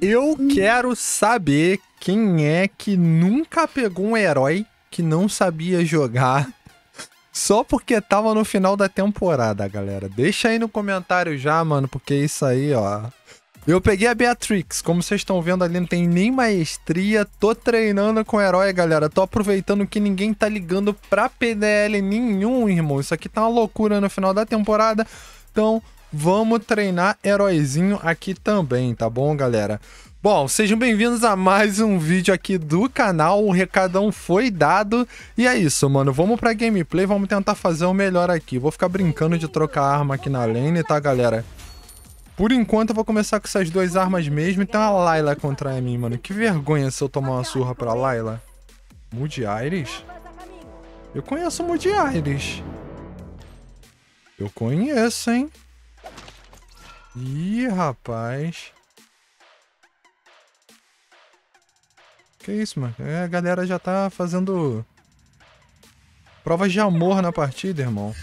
Eu quero saber quem é que nunca pegou um herói que não sabia jogar só porque tava no final da temporada, galera. Deixa aí no comentário já, mano, porque isso aí, ó. Eu peguei a Beatrix, como vocês estão vendo ali, não tem nem maestria. Tô treinando com o herói, galera. Tô aproveitando que ninguém tá ligando pra PDL nenhum, irmão. Isso aqui tá uma loucura no final da temporada. Então, vamos treinar heróizinho aqui também, tá bom, galera? Bom, sejam bem-vindos a mais um vídeo aqui do canal, o recadão foi dado, e é isso, mano, vamos pra gameplay, vamos tentar fazer o melhor aqui. Vou ficar brincando de trocar arma aqui na lane, tá, galera? Por enquanto eu vou começar com essas duas armas mesmo, e tem uma Layla contra mim, mano. Que vergonha se eu tomar uma surra pra Layla. Moody Iris? Eu conheço Moody Iris. Eu conheço, hein? Ih, rapaz. Que isso, mano? É, a galera já tá fazendo provas de amor na partida, irmão.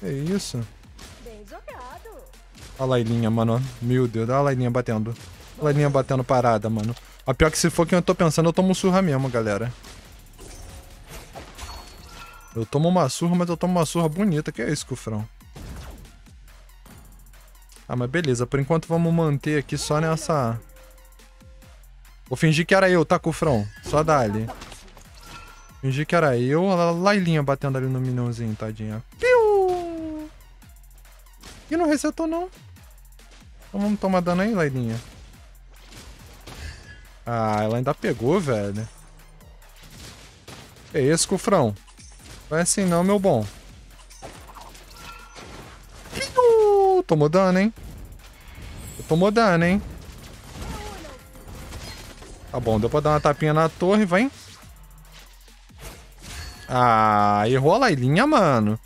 Que isso? A Lailinha, mano. Meu Deus, olha a Lailinha batendo. A Lailinha batendo parada, mano. A pior que se for quem eu tô pensando, eu tomo surra mesmo, galera. Eu tomo uma surra, mas eu tomo uma surra bonita. Que é isso, Cufrão? Ah, mas beleza. Por enquanto vamos manter aqui só nessa... Vou fingir que era eu, tá, Cufrão? Só dali. Fingir que era eu. A Lailinha batendo ali no minãozinho, tadinha. Piu! E não resetou, não. Então vamos tomar dano aí, Lailinha. Ah, ela ainda pegou, velho. É esse, Cufrão. Vai assim não, meu bom. Tomou dano, hein? Tomou dano, hein? Tá bom, deu pra dar uma tapinha na torre, vai. Ah, errou a Lailinha, mano.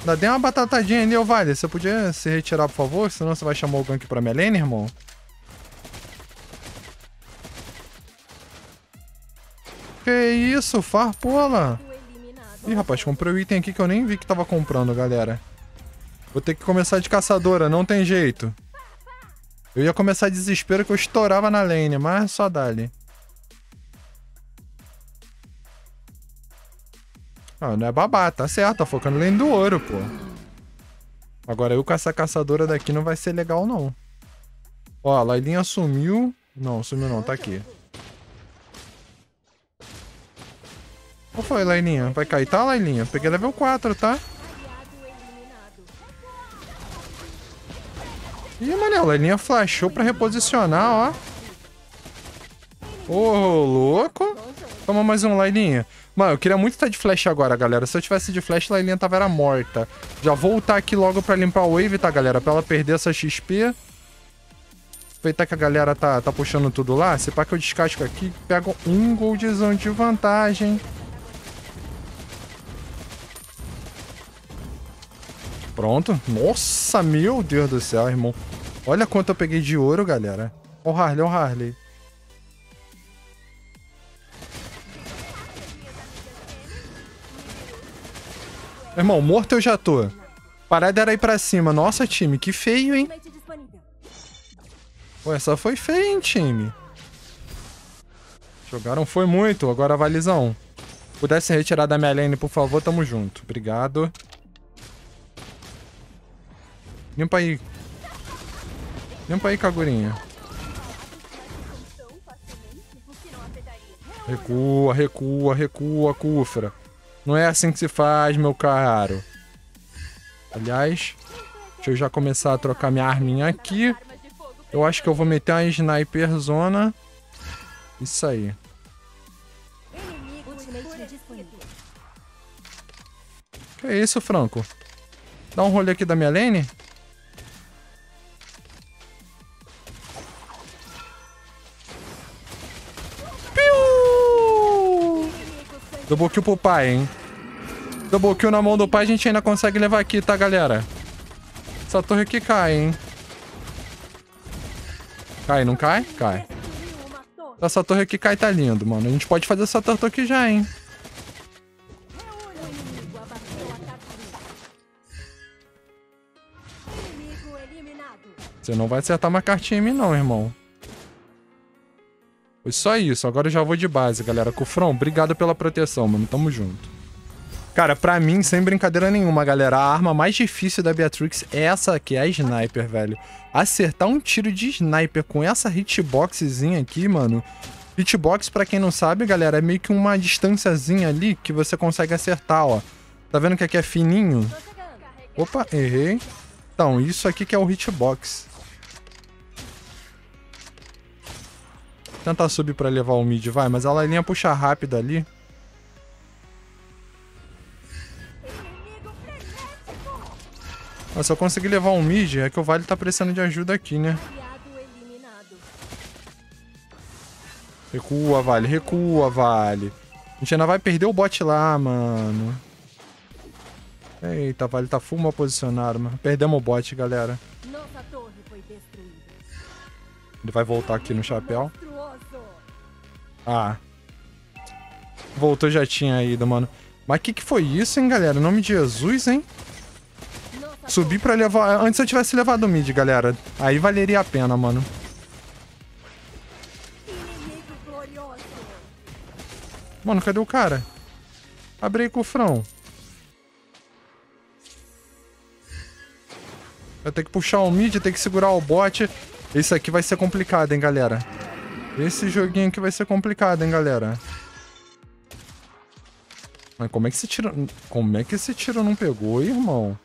Ainda deu uma batatadinha ali, ô Vale. Você podia se retirar, por favor? Senão você vai chamar o gank pra minha lane, irmão. Que isso, farpola. Ih, rapaz, comprei o um item aqui que eu nem vi que tava comprando, galera. Vou ter que começar de caçadora, não tem jeito. Eu ia começar desespero que eu estourava na lane, mas só dali. Ah, não é babá, tá certo, tá focando lane do ouro, pô. Agora eu com essa caçadora daqui não vai ser legal, não. Ó, a Lailinha sumiu. Não, sumiu não, tá aqui. Qual foi, Lailinha? Vai cair, tá, Lailinha? Peguei level 4, tá? Ih, mano, a Lailinha flashou pra reposicionar, ó. Ô, oh, louco. Toma mais um, Lailinha. Mano, eu queria muito estar de flash agora, galera. Se eu tivesse de flash, a Lailinha tava era morta. Já vou voltar aqui logo pra limpar o wave, tá, galera? Pra ela perder essa XP. Aproveitar que a galera tá, tá puxando tudo lá. Se pá que eu descasco aqui, pego um goldzão de vantagem. Pronto. Nossa, meu Deus do céu, irmão. Olha quanto eu peguei de ouro, galera. Ó o Harley, ó o Harley. Irmão, morto eu já tô. Parada era ir pra cima. Nossa, time, que feio, hein? Pô, essa foi feia, hein, time? Jogaram foi muito. Agora valizão. Pudesse retirar da minha lane, por favor, tamo junto. Obrigado. Limpa aí. Limpa aí, Kagurinha. Recua, recua, recua, Kufra. Não é assim que se faz, meu caro. Aliás, deixa eu já começar a trocar minha arminha aqui. Eu acho que eu vou meter uma sniper zona. Isso aí. Que é isso, Franco? Dá um rolê aqui da minha lane? Double kill pro pai, hein? Double kill na mão do pai, a gente ainda consegue levar aqui, tá, galera? Essa torre aqui cai, hein? Cai, não cai? Cai. Essa torre aqui cai, tá lindo, mano. A gente pode fazer essa torre aqui já, hein? Você não vai acertar uma cartinha em mim, não, irmão. Só isso. Agora eu já vou de base, galera. Cufrão, obrigado pela proteção, mano. Tamo junto. Cara, pra mim, sem brincadeira nenhuma, galera, a arma mais difícil da Beatrix é essa aqui, a Sniper, velho. Acertar um tiro de Sniper com essa hitboxzinha aqui, mano... Hitbox, pra quem não sabe, galera, é meio que uma distânciazinha ali que você consegue acertar, ó. Tá vendo que aqui é fininho? Opa, errei. Então, isso aqui que é o hitbox. Tentar subir pra levar o mid, vai. Mas a Lailinha puxa rápido ali. Mas se eu conseguir levar um mid, é que o Vale tá precisando de ajuda aqui, né? Recua, Vale. Recua, Vale. A gente ainda vai perder o bot lá, mano. Eita, Vale tá full mal posicionado, mano. Perdemos o bot, galera. Ele vai voltar aqui no chapéu. Ah. Voltou, já tinha ido, mano. Mas que que foi isso, hein, galera? Em nome de Jesus, hein? Subir pra levar... Antes eu tivesse levado o mid, galera. Aí valeria a pena, mano. Mano, cadê o cara? Abre aí, cofrão. Vai ter que puxar o mid, ter que segurar o bot. Isso aqui vai ser complicado, hein, galera. Esse joguinho aqui vai ser complicado, hein, galera. Mas como é que esse tiro... Como é que esse tiro não pegou, irmão?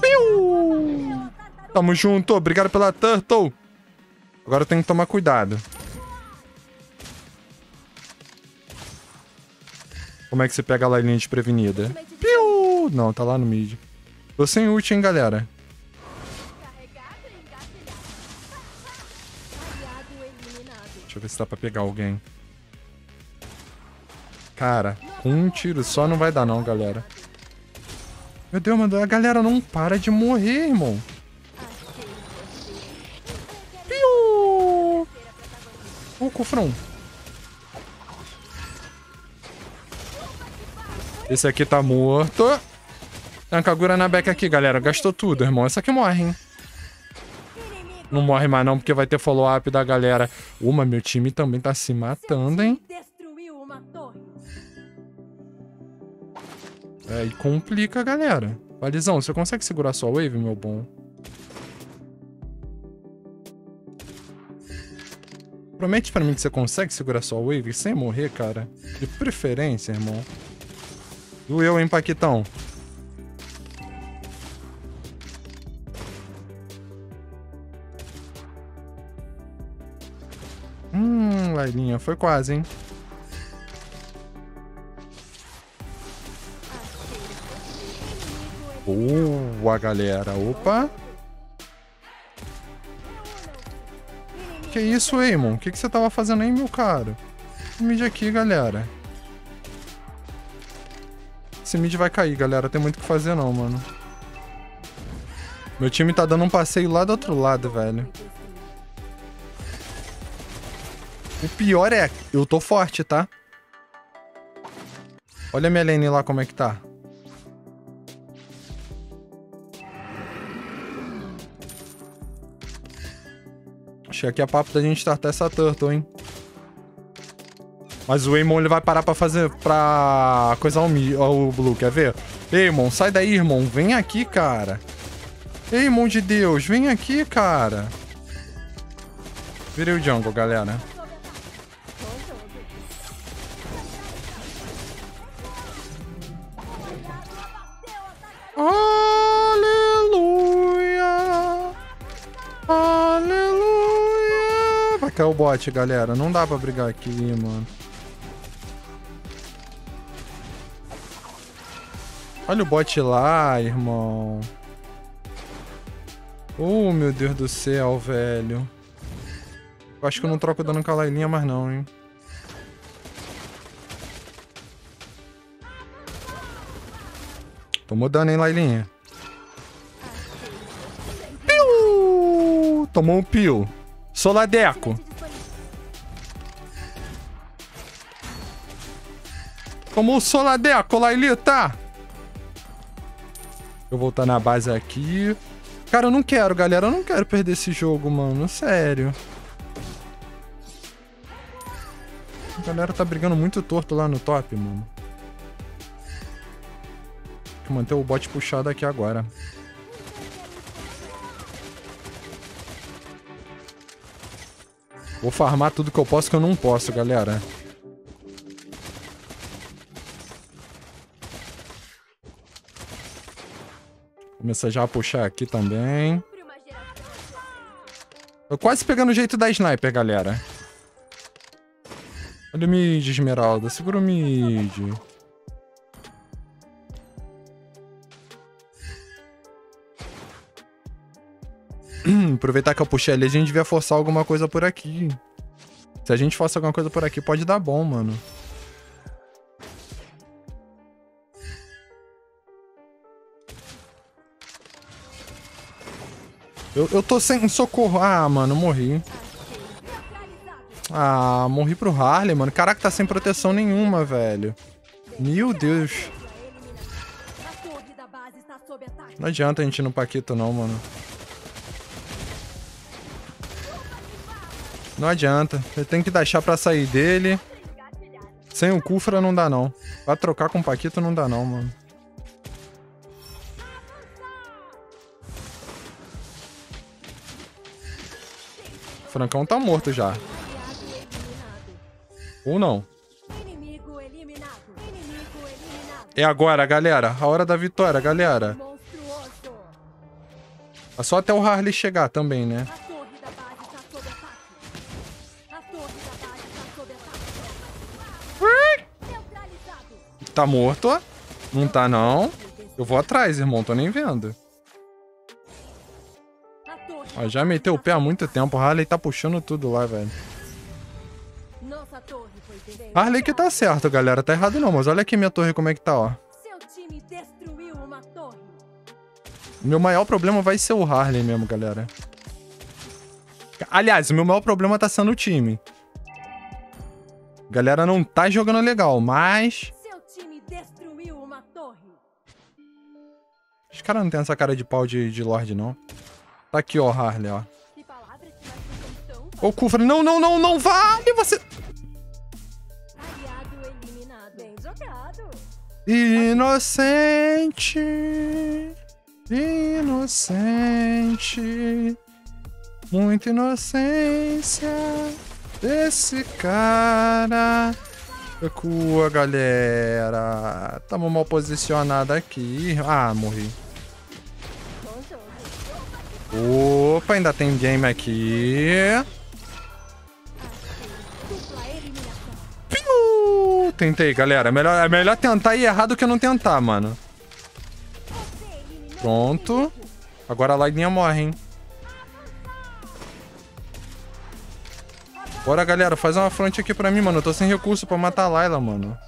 Piu! Tamo junto. Obrigado pela turtle. Agora eu tenho que tomar cuidado. Como é que você pega a linha desprevenida? Piu! Não, tá lá no mid. Tô sem ult, hein, galera. Eu ver se dá pra pegar alguém. Cara, com um tiro só não vai dar não, galera. Meu Deus, mano, a galera não para de morrer, irmão. Piu! Ô, cofrão. Esse aqui tá morto. Tem uma Kagura na beca aqui, galera. Gastou tudo, irmão. Essa aqui morre, hein? Não morre mais não, porque vai ter follow-up da galera. Uma, meu time também tá se matando, hein? É, e complica, galera. Valizão, você consegue segurar sua wave, meu bom? Promete pra mim que você consegue segurar sua wave sem morrer, cara. De preferência, irmão. Doeu, hein, Paquitão? Lailinha, foi quase, hein? Boa, galera. Opa. Que isso, Eamon? O que, que você tava fazendo aí, meu cara? Mid aqui, galera. Esse mid vai cair, galera. Tem muito o que fazer não, mano. Meu time tá dando um passeio lá do outro lado, velho. O pior é... Eu tô forte, tá? Olha a minha lane lá como é que tá. Acho que aqui é papo da gente startar essa turtle, hein? Mas o Eamon ele vai parar pra fazer. pra coisar o, o Blue, quer ver? Eamon, sai daí, irmão. Vem aqui, cara. Eamon de Deus, vem aqui, cara. Virei o jungle, galera. Vai cair o bot, galera. Não dá pra brigar aqui, mano. Olha o bot lá, irmão. Oh, meu Deus do céu, velho. Eu acho que eu não troco dano com a Lailinha mais não, hein. Tomou dano, hein, Lailinha. Piu! Tomou um pio. Soladeco. Tomou o Soladeco, Lailita. Eu voltar na base aqui. Cara, eu não quero, galera. Eu não quero perder esse jogo, mano. Sério. A galera tá brigando muito torto lá no top, mano. Tem que manter o bot puxado aqui agora. Vou farmar tudo que eu posso que eu não posso, galera. Começar já a puxar aqui também. Tô quase pegando o jeito da sniper, galera. Olha o mid, Esmeralda. Segura o mid. Aproveitar que eu puxei ali, a gente devia forçar alguma coisa por aqui. Se a gente força alguma coisa por aqui, pode dar bom, mano. Eu, eu tô sem socorro. Ah, mano, morri. Ah, morri pro Harley, mano. Caraca, tá sem proteção nenhuma, velho. Meu Deus. Não adianta a gente ir no Paquito, não, mano. Não adianta. Ele tem que deixar pra sair dele. Sem o Kufra não dá, não. Pra trocar com o Paquito não dá, não, mano. Francão tá morto já. Ou não. É agora, galera. A hora da vitória, galera. É só até o Harley chegar também, né? Tá morto. Não tá, não. Eu vou atrás, irmão. Tô nem vendo. Ó, já meteu o pé há muito tempo. O Harley tá puxando tudo lá, velho. Harley que tá certo, galera. Tá errado não, mas olha aqui minha torre como é que tá, ó. Meu maior problema vai ser o Harley mesmo, galera. Aliás, o meu maior problema tá sendo o time. Galera não tá jogando legal, mas... Os caras não tem essa cara de pau de, de Lorde, não. Tá aqui, ó, Harley, ó. Ô, Kufra, não, não, não, não, vale você... Inocente, inocente, muita inocência desse cara. Recua, galera. Tamo mal posicionado aqui. Ah, morri. Opa, ainda tem game aqui. Piu! Tentei, galera. É melhor, é melhor tentar ir errado que não tentar, mano. Pronto. Agora a Lightninha morre, hein? Bora, galera. Faz uma frente aqui pra mim, mano. Eu tô sem recurso pra matar a Layla, mano.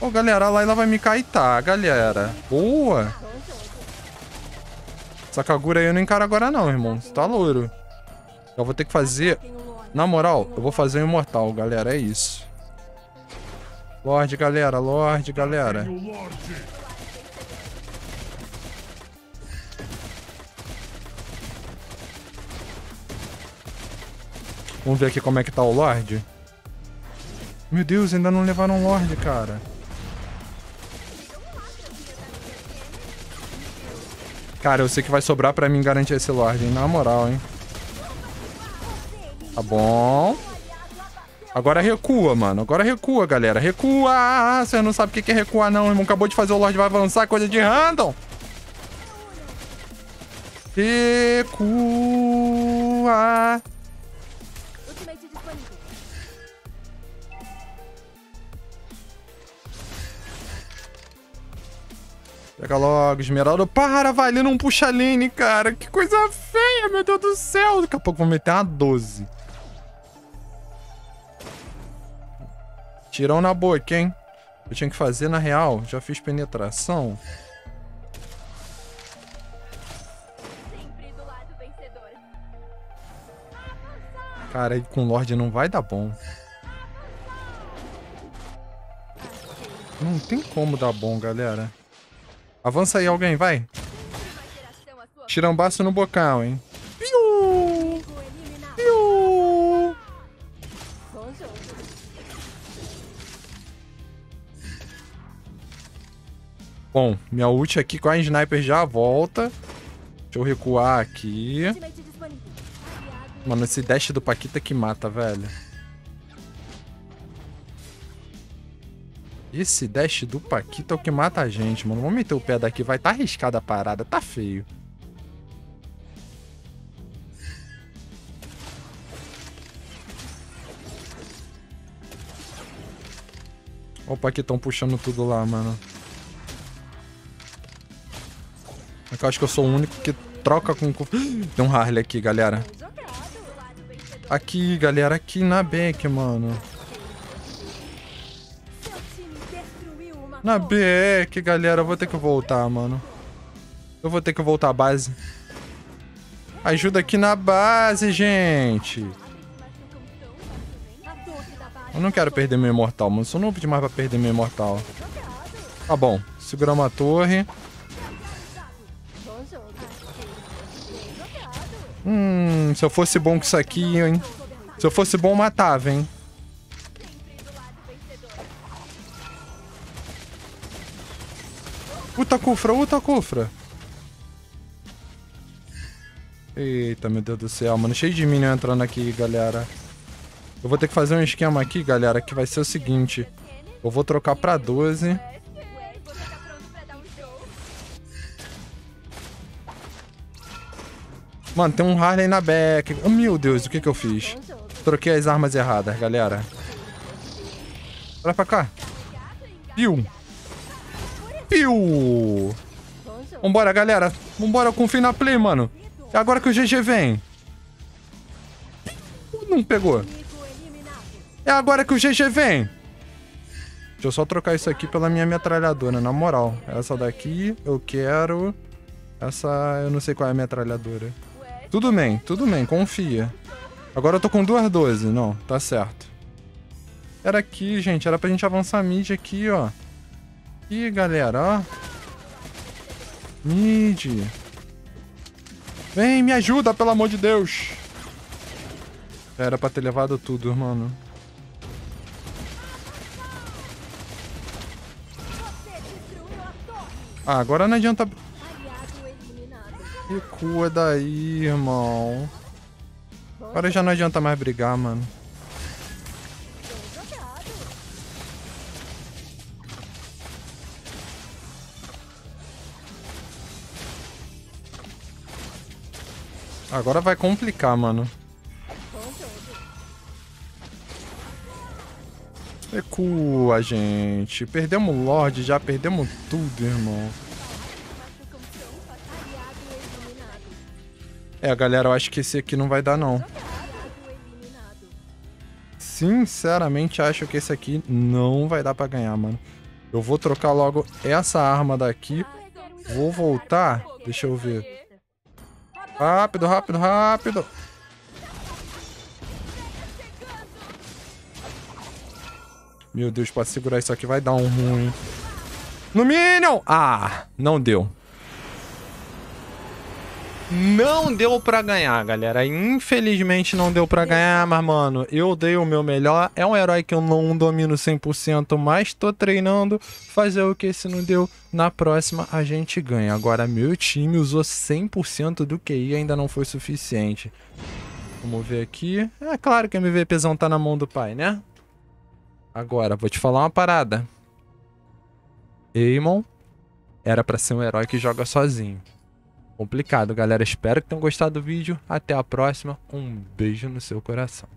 Ô, oh, galera, a Layla vai me caitar, galera. Boa. Essa Kagura aí eu não encaro agora não, irmão. Você tá louro. Eu vou ter que fazer... Na moral, eu vou fazer um Imortal, galera. É isso. Lorde, galera. Lorde, galera. Vamos ver aqui como é que tá o Lorde. Meu Deus, ainda não levaram Lorde, cara. Cara, eu sei que vai sobrar pra mim garantir esse Lorde, hein? Na moral, hein? Tá bom. Agora recua, mano. Agora recua, galera. Recua! Você não sabe o que é recuar, não, irmão. Acabou de fazer o Lorde vai avançar. Coisa de random. Recua! Pega logo, Esmeralda. Para, vai, não puxa a lane, cara. Que coisa feia, meu Deus do céu. Daqui a pouco vou meter uma 12. Tirão na boca, hein? Eu tinha que fazer, na real, já fiz penetração. Cara, com Lorde não vai dar bom. Não tem como dar bom, galera. Avança aí alguém, vai. Tirambaço no bocal, hein. Piu! Piu! Bom, minha ult aqui com a sniper já volta. Deixa eu recuar aqui. Mano, esse dash do Paquita que mata, velho. Esse dash do Paquita é o que mata a gente, mano. Vamos meter o pé daqui. Vai tá arriscada a parada. Tá feio. Olha o Paquitão puxando tudo lá, mano. É eu acho que eu sou o único que troca com... Tem um Harley aqui, galera. Aqui, galera. Aqui na back, mano. Na back, galera. Eu vou ter que voltar, mano. Eu vou ter que voltar à base. Ajuda aqui na base, gente. Eu não quero perder meu imortal, mano. Sou novo demais pra perder meu imortal. Tá bom. Seguramos a torre. Hum, se eu fosse bom com isso aqui, hein? Se eu fosse bom, matava, hein? Uta Kufra, Uta Kufra. Eita, meu Deus do céu, mano. Cheio de minion entrando aqui, galera. Eu vou ter que fazer um esquema aqui, galera, que vai ser o seguinte. Eu vou trocar pra 12. Mano, tem um Harley na back. Oh, meu Deus, o que que eu fiz? Troquei as armas erradas, galera. Olha pra cá. Piu. Piu. Vambora, galera. Vambora, eu confio na play, mano. É agora que o GG vem. Não pegou. É agora que o GG vem. Deixa eu só trocar isso aqui pela minha metralhadora, na moral. Essa daqui eu quero... Essa eu não sei qual é a metralhadora. Tudo bem, tudo bem, confia. Agora eu tô com duas 12. Não, tá certo. Era aqui, gente. Era pra gente avançar a mid aqui, ó. Ih, galera, ó. Mid. Vem, me ajuda, pelo amor de Deus. Era pra ter levado tudo, mano. Ah, agora não adianta Recua daí, irmão. Agora já não adianta mais brigar, mano. Agora vai complicar, mano. Recua, gente. Perdemos o Lorde, já perdemos tudo, irmão. É, galera, eu acho que esse aqui não vai dar, não. Sinceramente, acho que esse aqui não vai dar pra ganhar, mano. Eu vou trocar logo essa arma daqui. Vou voltar. Deixa eu ver. Rápido, rápido, rápido. Meu Deus, pra segurar isso aqui vai dar um ruim. No Minion! Ah, não deu. Não deu pra ganhar, galera. Infelizmente não deu pra ganhar, mas, mano, eu dei o meu melhor. É um herói que eu não domino 100%, mas tô treinando. Fazer o que se não deu, na próxima a gente ganha. Agora, meu time usou 100% do QI ainda não foi suficiente. Vamos ver aqui. É claro que o MVPzão tá na mão do pai, né? Agora, vou te falar uma parada. Eamon era pra ser um herói que joga sozinho complicado, galera. Espero que tenham gostado do vídeo. Até a próxima. Um beijo no seu coração.